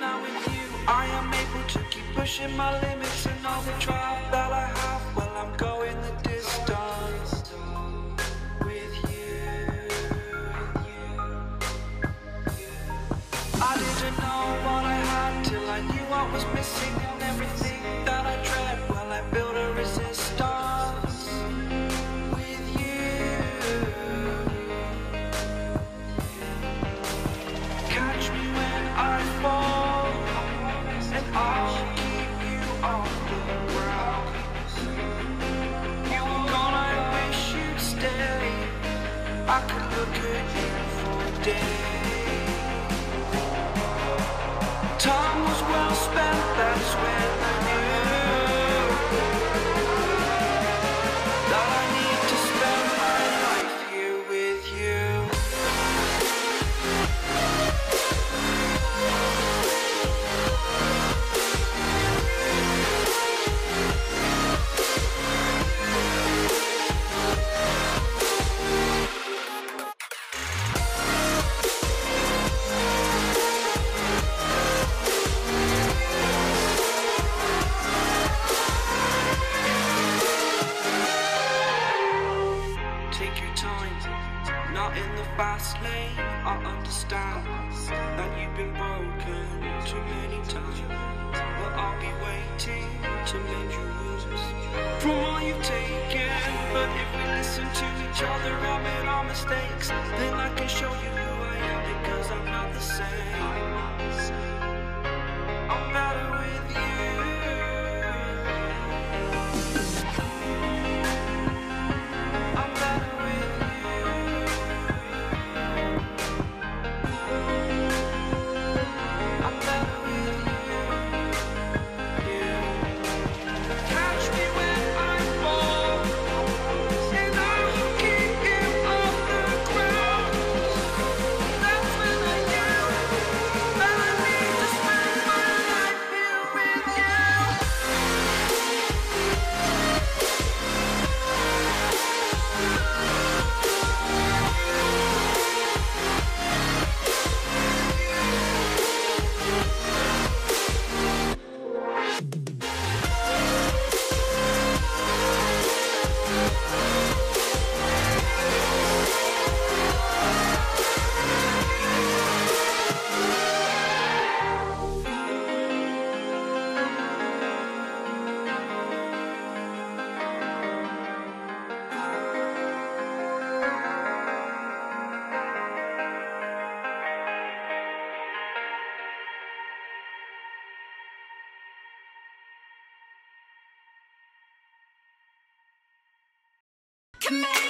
with you, I am able to keep pushing my limits and all the drive that I have. Well, I'm going the distance with you. I didn't know what I had till I knew what was missing I could look at you for days. Time, not in the fast lane. I understand that you've been broken too many times, but I'll be waiting to mend your wounds from all you've taken. But if we listen to each other, I admit our mistakes, then I can show you who I am because I'm not the same. Command